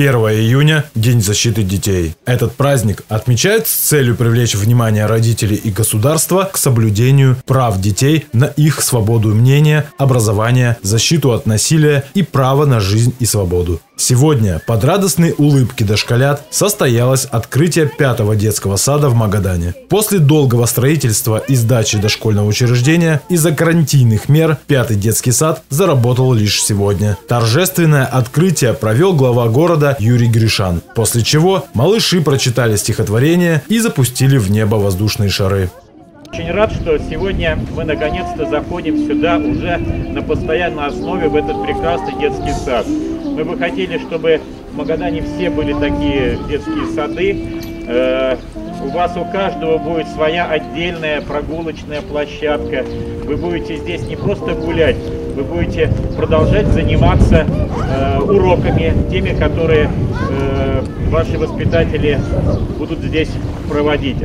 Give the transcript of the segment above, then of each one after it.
1 июня – День защиты детей. Этот праздник отмечают с целью привлечь внимание родителей и государства к соблюдению прав детей на их свободу мнения, образование, защиту от насилия и право на жизнь и свободу. Сегодня под радостные улыбки дошколят состоялось открытие пятого детского сада в Магадане. После долгого строительства и сдачи дошкольного учреждения из-за карантинных мер пятый детский сад заработал лишь сегодня. Торжественное открытие провел глава города Юрий Гришан, после чего малыши прочитали стихотворение и запустили в небо воздушные шары. Очень рад, что сегодня мы наконец-то заходим сюда уже на постоянной основе в этот прекрасный детский сад. Мы бы хотели, чтобы в Магадане все были такие детские сады. Э, у вас у каждого будет своя отдельная прогулочная площадка. Вы будете здесь не просто гулять, вы будете продолжать заниматься э, уроками, теми, которые э, ваши воспитатели будут здесь проводить.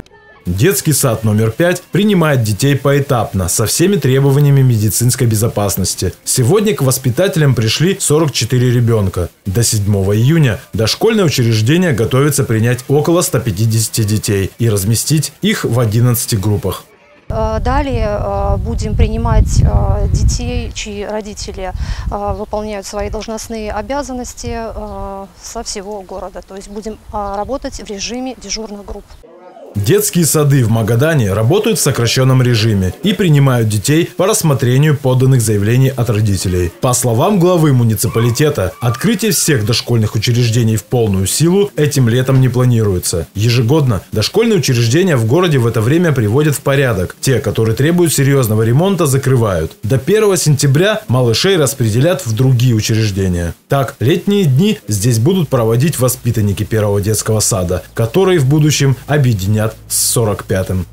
Детский сад номер 5 принимает детей поэтапно, со всеми требованиями медицинской безопасности. Сегодня к воспитателям пришли 44 ребенка. До 7 июня дошкольное учреждение готовится принять около 150 детей и разместить их в 11 группах. Э, далее э, будем принимать э, детей, чьи родители выполняют свои должностные обязанности со всего города. То есть будем работать в режиме дежурных групп. Детские сады в Магадане работают в сокращенном режиме и принимают детей по рассмотрению поданных заявлений от родителей. По словам главы муниципалитета, открытие всех дошкольных учреждений в полную силу этим летом не планируется. Ежегодно дошкольные учреждения в городе в это время приводят в порядок. Те, которые требуют серьезного ремонта, закрывают. До 1 сентября малышей распределят в другие учреждения. Так, летние дни здесь будут проводить воспитанники первого детского сада, которые в будущем объединят с 45-м.